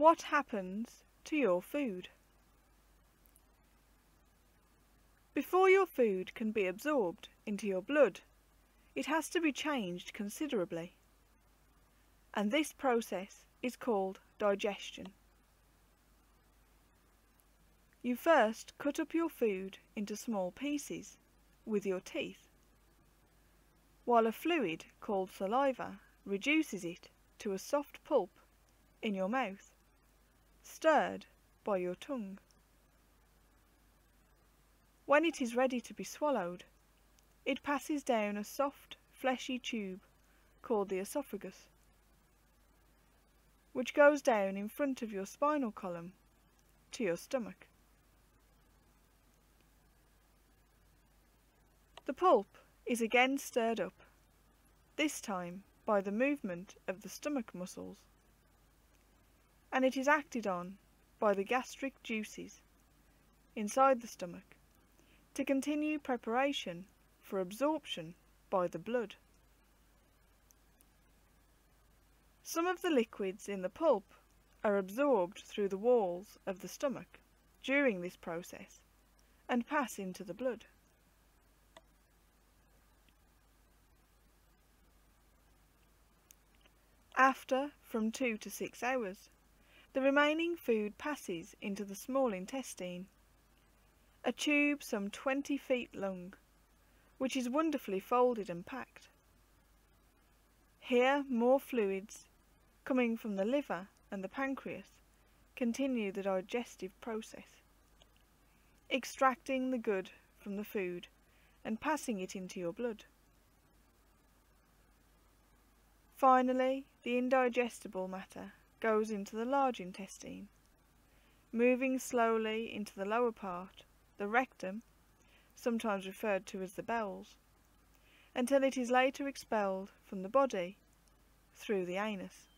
What happens to your food? Before your food can be absorbed into your blood, it has to be changed considerably. And this process is called digestion. You first cut up your food into small pieces with your teeth, while a fluid called saliva reduces it to a soft pulp in your mouth, stirred by your tongue. When it is ready to be swallowed, it passes down a soft, fleshy tube called the esophagus, which goes down in front of your spinal column to your stomach. The pulp is again stirred up, this time by the movement of the stomach muscles, and it is acted on by the gastric juices inside the stomach to continue preparation for absorption by the blood. Some of the liquids in the pulp are absorbed through the walls of the stomach during this process and pass into the blood. After from 2 to 6 hours, the remaining food passes into the small intestine, a tube some 20 feet long, which is wonderfully folded and packed. Here more fluids, coming from the liver and the pancreas, continue the digestive process, extracting the good from the food and passing it into your blood. Finally, the indigestible matter goes into the large intestine, moving slowly into the lower part, the rectum, sometimes referred to as the bowels, until it is later expelled from the body through the anus.